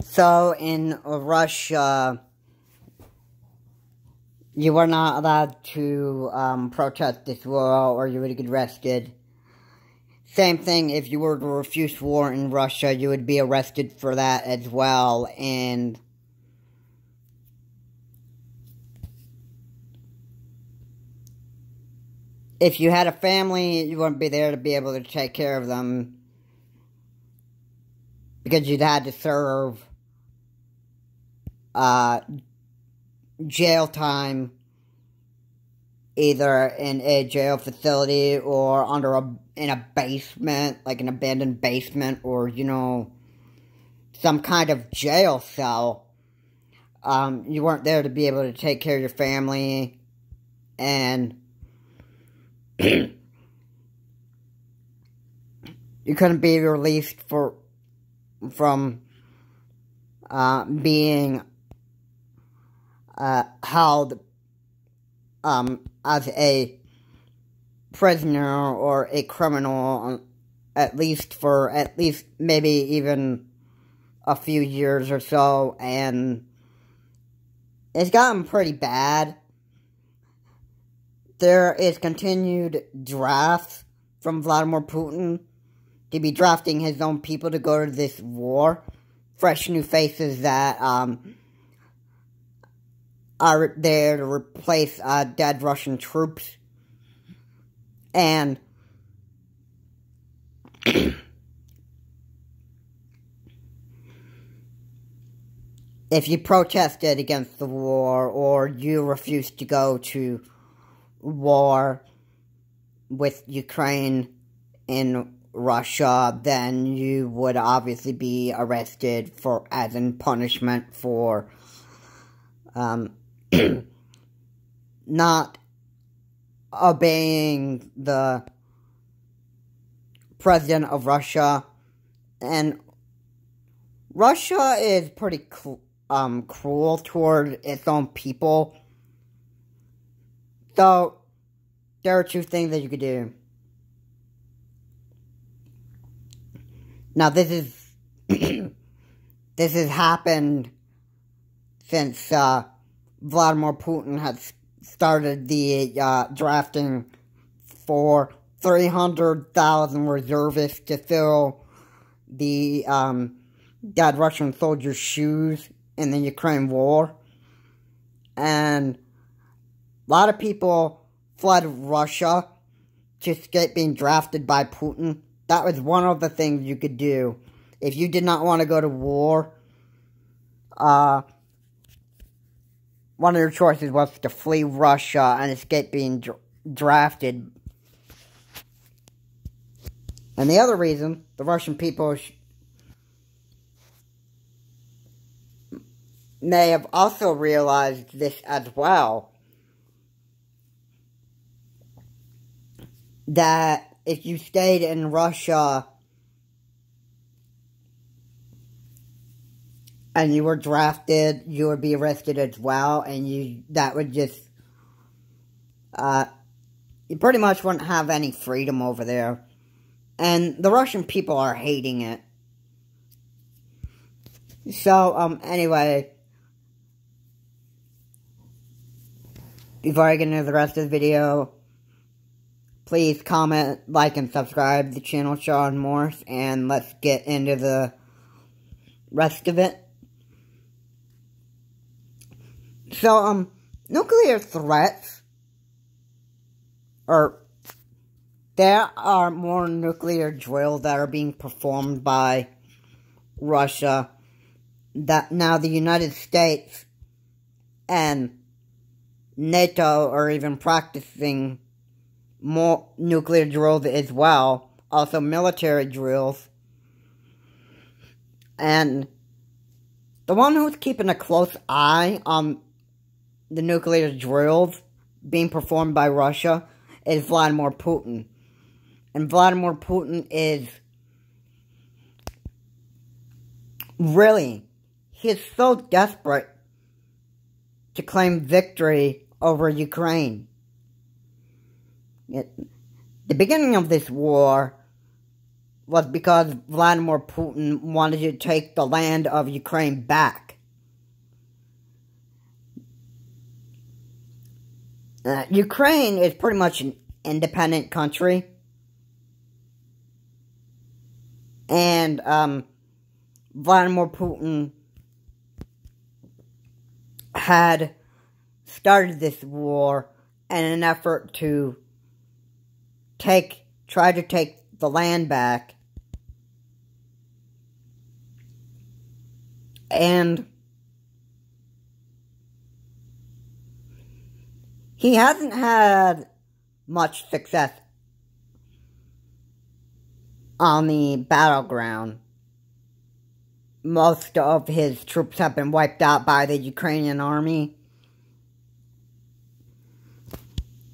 So in Russia, you were not allowed to um, protest this war or you would get arrested. Same thing, if you were to refuse war in Russia, you would be arrested for that as well. And if you had a family, you wouldn't be there to be able to take care of them because you'd had to serve uh, jail time either in a jail facility or under a in a basement, like an abandoned basement, or you know, some kind of jail cell. Um, you weren't there to be able to take care of your family, and you couldn't be released for from uh, being uh, held um, as a prisoner or a criminal, um, at least for at least maybe even a few years or so, and it's gotten pretty bad. There is continued drafts from Vladimir Putin to be drafting his own people to go to this war. Fresh new faces that um, are there to replace uh, dead Russian troops. And if you protested against the war or you refused to go to war with Ukraine in Russia, then you would obviously be arrested for as in punishment for um, not obeying the president of Russia, and Russia is pretty um, cruel toward its own people. So, there are two things that you could do. Now, this is this has happened since uh, Vladimir Putin has started the uh, drafting for 300,000 reservists to fill the um, dead Russian soldiers' shoes in the Ukraine war. And a lot of people fled Russia to escape being drafted by Putin. That was one of the things you could do. If you did not want to go to war, uh, one of your choices was to flee Russia and escape being dr drafted. And the other reason, the Russian people may have also realized this as well. That if you stayed in Russia and you were drafted, you would be arrested as well, and you that would just uh, you pretty much wouldn't have any freedom over there, and the Russian people are hating it. So um, anyway, before I get into the rest of the video, please comment, like, and subscribe to the channel Charles Morris, and let's get into the rest of it. So, um, nuclear threats, or there are more nuclear drills that are being performed by Russia that now the United States and NATO are even practicing more nuclear drills as well, also military drills. And the one who's keeping a close eye on the nuclear drills being performed by Russia is Vladimir Putin. And Vladimir Putin is really, he's so desperate to claim victory over Ukraine. The beginning of this war, was because Vladimir Putin wanted to take the land of Ukraine back. Uh, Ukraine is pretty much an independent country. And um, Vladimir Putin had started this war in an effort to take, try to take the land back. And he hasn't had much success on the battleground. Most of his troops have been wiped out by the Ukrainian army.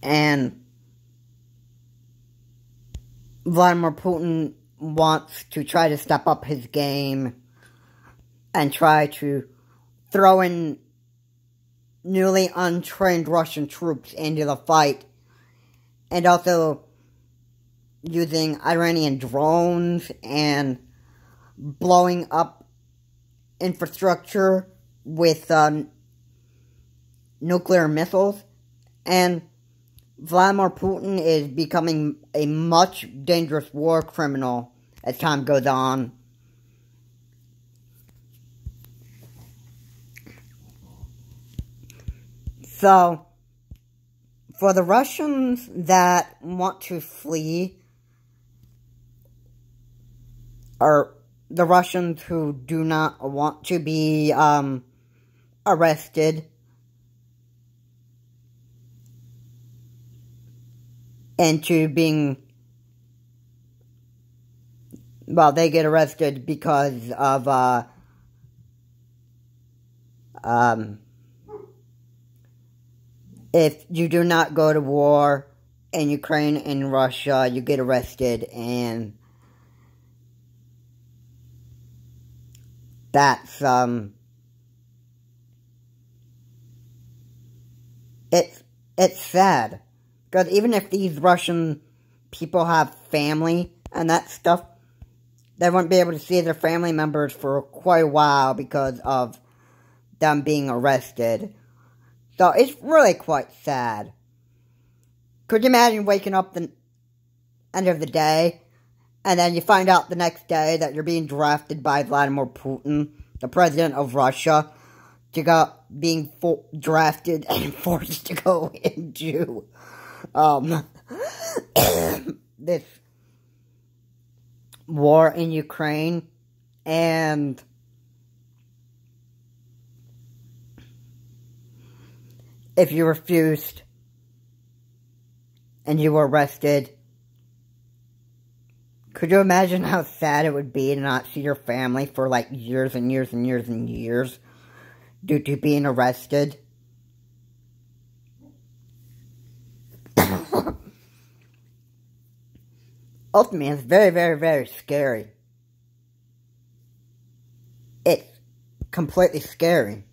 And Vladimir Putin wants to try to step up his game and try to throw in newly untrained Russian troops into the fight and also using Iranian drones and blowing up infrastructure with um, nuclear missiles. And Vladimir Putin is becoming a much dangerous war criminal as time goes on. So, for the Russians that want to flee, or the Russians who do not want to be um, arrested, into being well, they get arrested because of uh, um, if you do not go to war in Ukraine and Russia, you get arrested and that's, um, it's, it's sad. Because even if these Russian people have family and that stuff, they won't be able to see their family members for quite a while because of them being arrested. So it's really quite sad. Could you imagine waking up the end of the day and then you find out the next day that you're being drafted by Vladimir Putin, the president of Russia, to go being drafted and forced to go into um this war in Ukraine and if you refused and you were arrested, could you imagine how sad it would be to not see your family for like years and years and years and years due to being arrested? Ultimately, it's very, very, very scary. It's completely scary.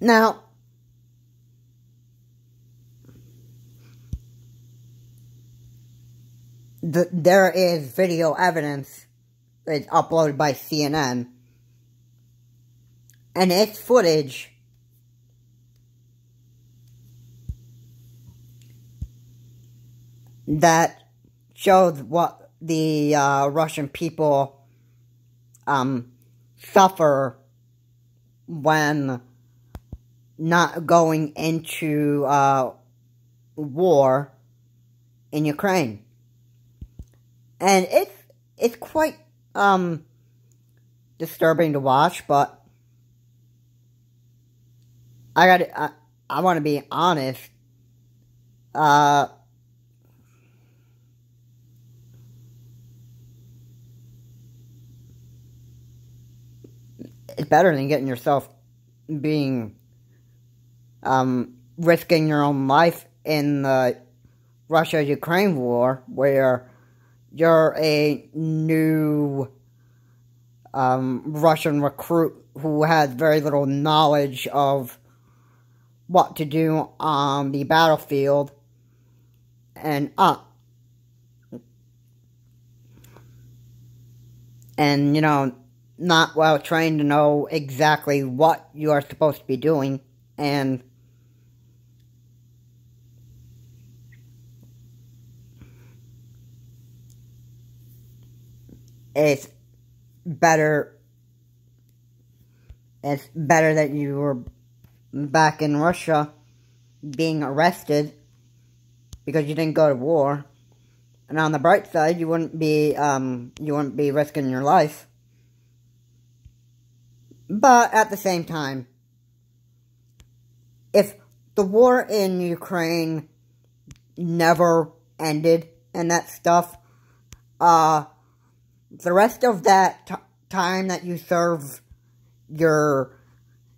Now, the, there is video evidence that's uploaded by CNN, and it's footage that shows what the uh, Russian people um, suffer when not going into uh, war in Ukraine. And it's it's quite um disturbing to watch, but I got I, I want to be honest. Uh it's better than getting yourself being um, risking your own life in the Russia-Ukraine war, where you're a new um, Russian recruit who has very little knowledge of what to do on the battlefield, and up. And, you know, not well trained to know exactly what you are supposed to be doing. And it's better it's better that you were back in Russia being arrested because you didn't go to war. And on the bright side, you wouldn't be um, you wouldn't be risking your life. But at the same time, if the war in Ukraine never ended and that stuff, uh, the rest of that time that you serve your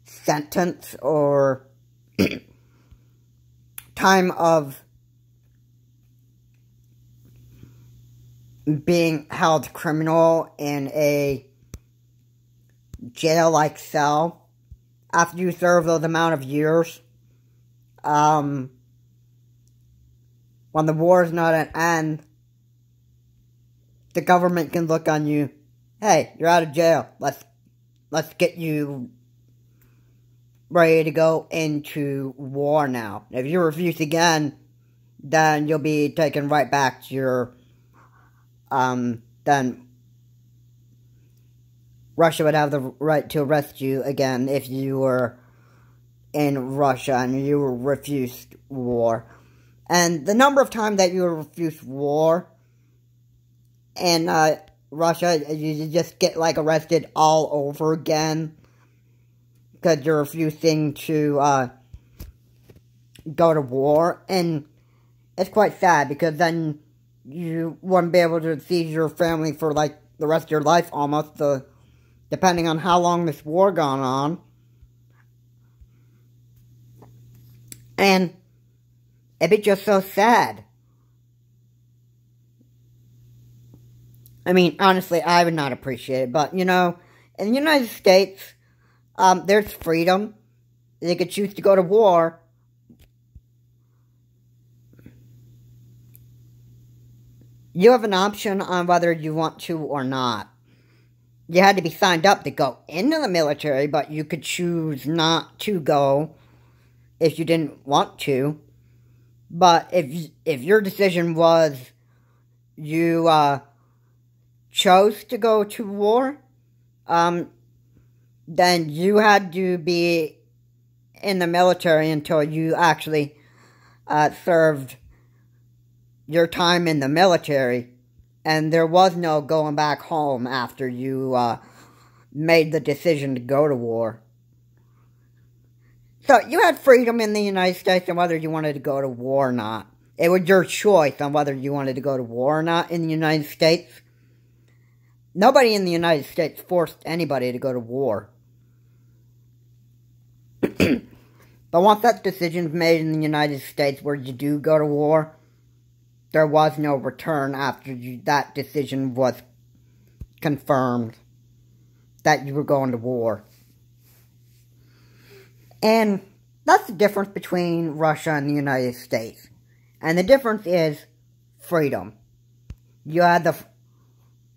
sentence or time of being held criminal in a jail-like cell after you serve those amount of years. Um, when the war is not at end, the government can look on you. Hey, you're out of jail. Let's let's get you ready to go into war now. If you refuse again, then you'll be taken right back to your um then Russia would have the right to arrest you again if you were in Russia and you refused war. And the number of times that you refused war in uh, Russia, you just get like arrested all over again because you're refusing to uh, go to war. And it's quite sad because then you wouldn't be able to see your family for like the rest of your life almost. The depending on how long this war gone on. And it'd be just so sad. I mean, honestly, I would not appreciate it, but, you know, in the United States, um, there's freedom. They could choose to go to war. You have an option on whether you want to or not you had to be signed up to go into the military, but you could choose not to go if you didn't want to. But if if your decision was you uh, chose to go to war, um, then you had to be in the military until you actually uh, served your time in the military and there was no going back home after you uh, made the decision to go to war. So you had freedom in the United States on whether you wanted to go to war or not. It was your choice on whether you wanted to go to war or not in the United States. Nobody in the United States forced anybody to go to war. but once that decision's made in the United States where you do go to war, there was no return after you, that decision was confirmed that you were going to war. And that's the difference between Russia and the United States. And the difference is freedom. You had the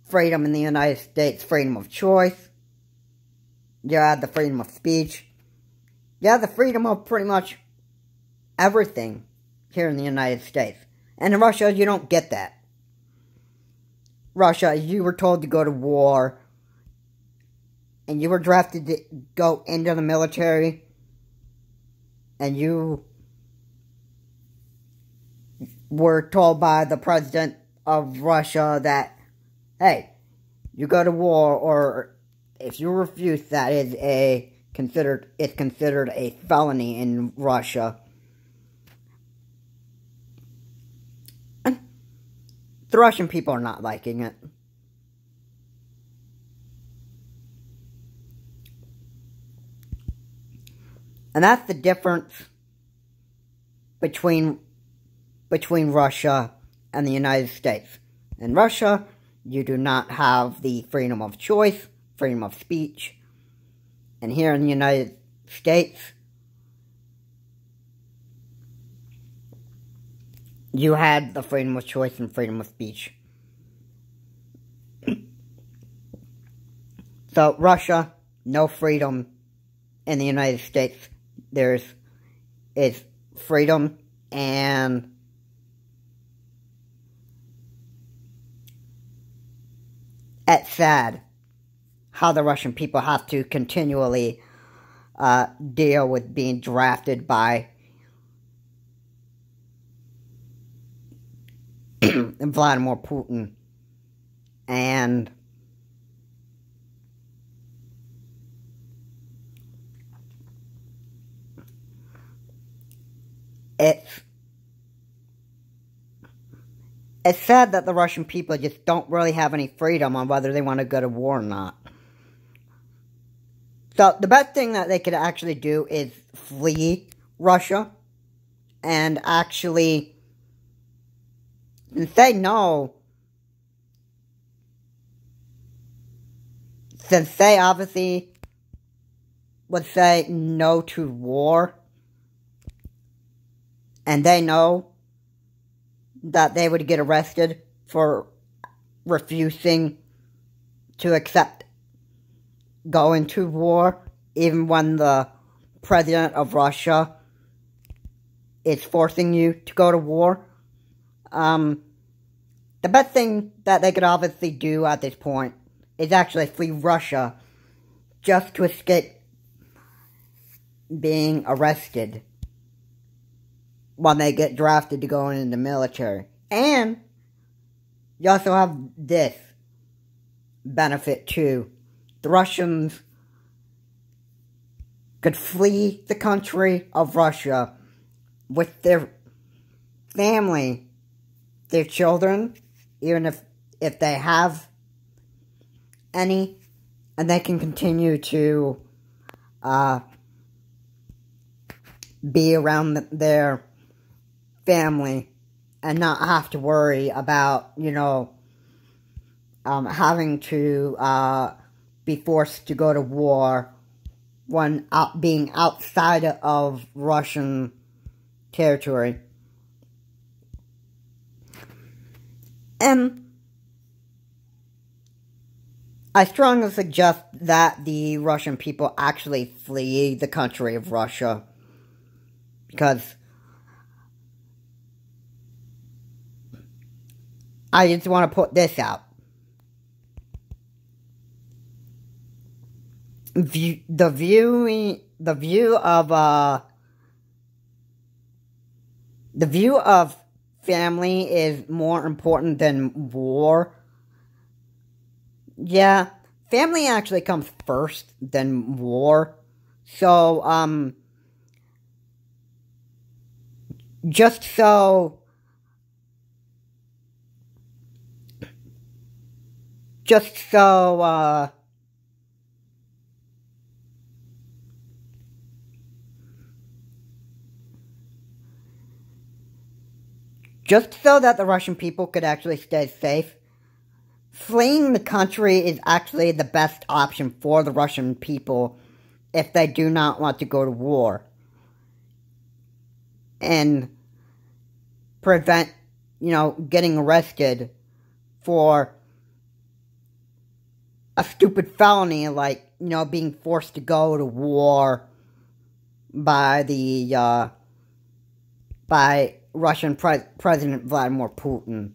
freedom in the United States, freedom of choice. You had the freedom of speech. You had the freedom of pretty much everything here in the United States. And in Russia, you don't get that. Russia, you were told to go to war, and you were drafted to go into the military, and you were told by the president of Russia that, hey, you go to war, or if you refuse, that is a considered it's considered a felony in Russia. The Russian people are not liking it. And that's the difference between between Russia and the United States. In Russia, you do not have the freedom of choice, freedom of speech. And here in the United States, you had the freedom of choice and freedom of speech. so, Russia, no freedom. In the United States, there's is freedom and it's sad how the Russian people have to continually uh, deal with being drafted by Vladimir Putin and it's it's sad that the Russian people just don't really have any freedom on whether they want to go to war or not. So the best thing that they could actually do is flee Russia and actually they know since they obviously would say no to war and they know that they would get arrested for refusing to accept going to war, even when the president of Russia is forcing you to go to war. Um, the best thing that they could obviously do at this point is actually flee Russia just to escape being arrested when they get drafted to go in the military. And you also have this benefit too. The Russians could flee the country of Russia with their family, their children, even if if they have any, and they can continue to uh, be around their family and not have to worry about, you know, um, having to uh, be forced to go to war when out, being outside of Russian territory. And I strongly suggest that the Russian people actually flee the country of Russia. Because I just want to put this out. The viewing, the view of, uh, the view of family is more important than war. Yeah, family actually comes first than war. So, um, just so just so, uh, just so that the Russian people could actually stay safe, fleeing the country is actually the best option for the Russian people if they do not want to go to war. And prevent, you know, getting arrested for a stupid felony like, you know, being forced to go to war by the, uh, by Russian Pre President Vladimir Putin.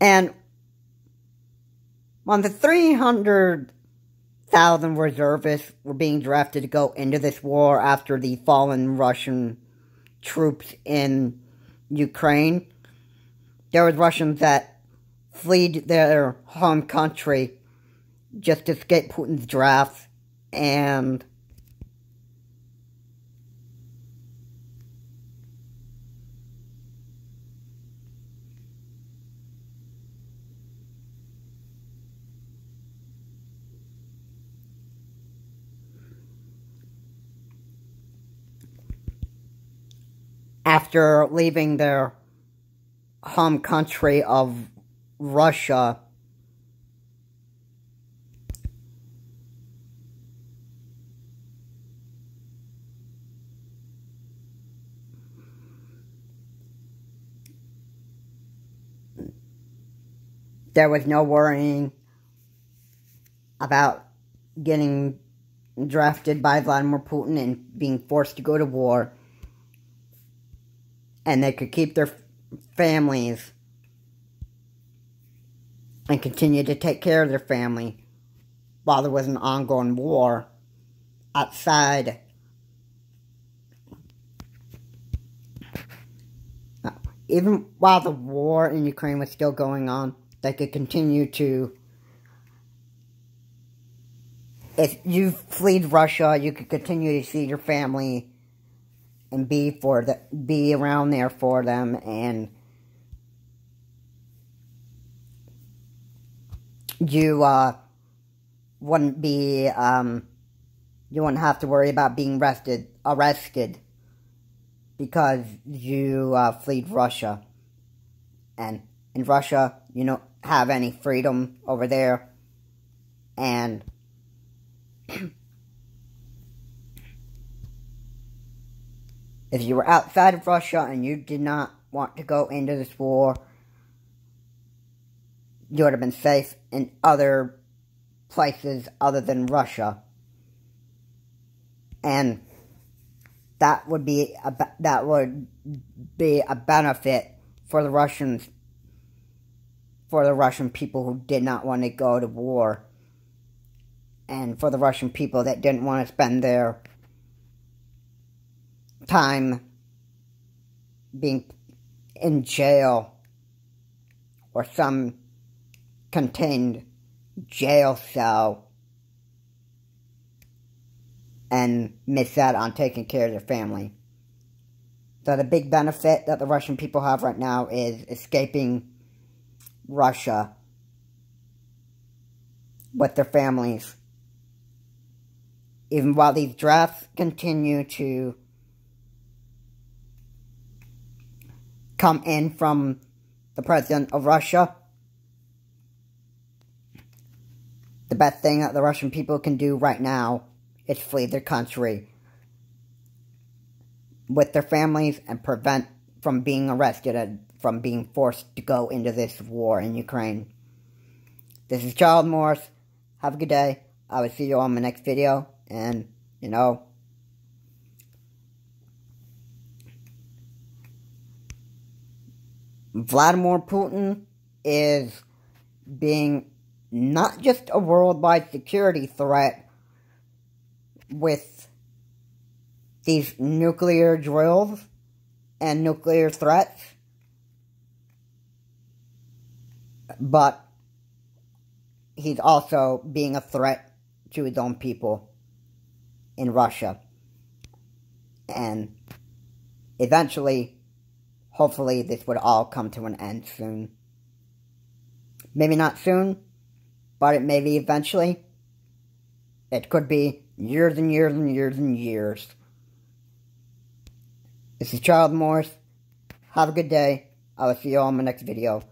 And when the 300,000 reservists were being drafted to go into this war after the fallen Russian troops in Ukraine, there was Russians that fled their home country just to escape Putin's draft and after leaving their home country of Russia. There was no worrying about getting drafted by Vladimir Putin and being forced to go to war. And they could keep their families and continue to take care of their family while there was an ongoing war outside. Even while the war in Ukraine was still going on, they could continue to if you fled Russia, you could continue to see your family and be for the be around there for them and you uh, wouldn't be um, you wouldn't have to worry about being arrested arrested because you uh, fled Russia. And in Russia you don't have any freedom over there. And if you were outside of Russia and you did not want to go into this war, you would have been safe in other places other than Russia. And that would be a, that would be a benefit for the Russians for the Russian people who did not want to go to war and for the Russian people that didn't want to spend their time being in jail or some contained jail cell and miss out on taking care of their family. So the big benefit that the Russian people have right now is escaping Russia with their families even while these drafts continue to come in from the president of Russia, the best thing that the Russian people can do right now is flee their country with their families and prevent from being arrested and from being forced to go into this war in Ukraine. This is Charles Morris. Have a good day. I will see you on my next video. And, you know, Vladimir Putin is being not just a worldwide security threat with these nuclear drills and nuclear threats, but he's also being a threat to his own people in Russia. And eventually, hopefully, this would all come to an end soon. Maybe not soon, but it may be eventually. It could be years and years and years and years. This is Charles Morris. Have a good day. I will see you all in my next video.